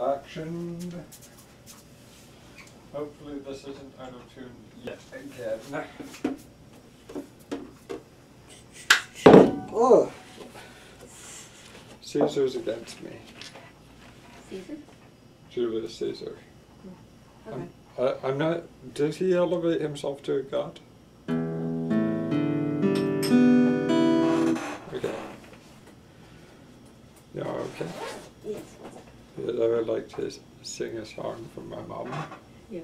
Action. Hopefully this isn't out of tune yet again. Oh! Caesar's against me. Caesar? Julius Caesar. Okay. I'm, I, I'm not. Did he elevate himself to a god? Like to sing a song for my mom. Yeah.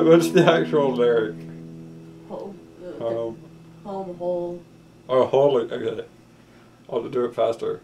what's the actual lyric? Home. Uh, Um, home, hole. oh, holy, okay. I'll do it faster.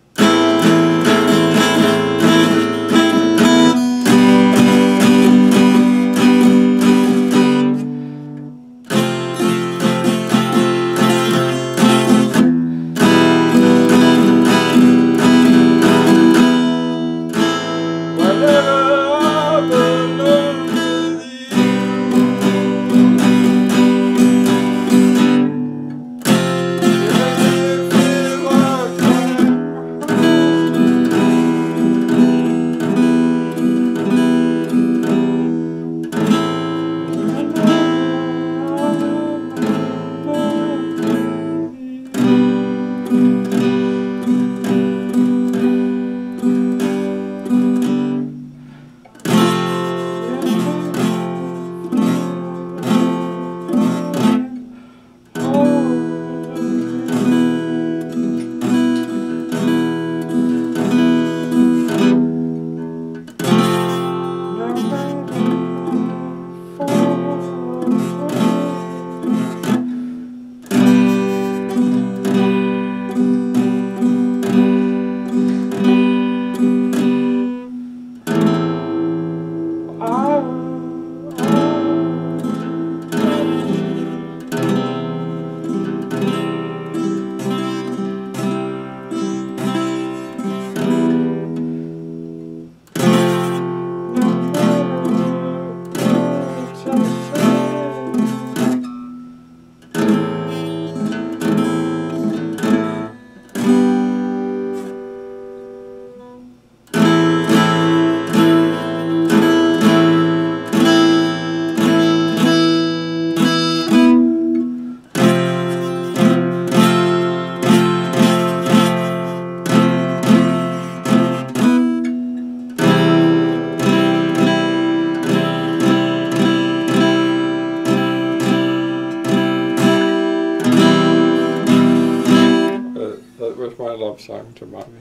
Love song to mommy.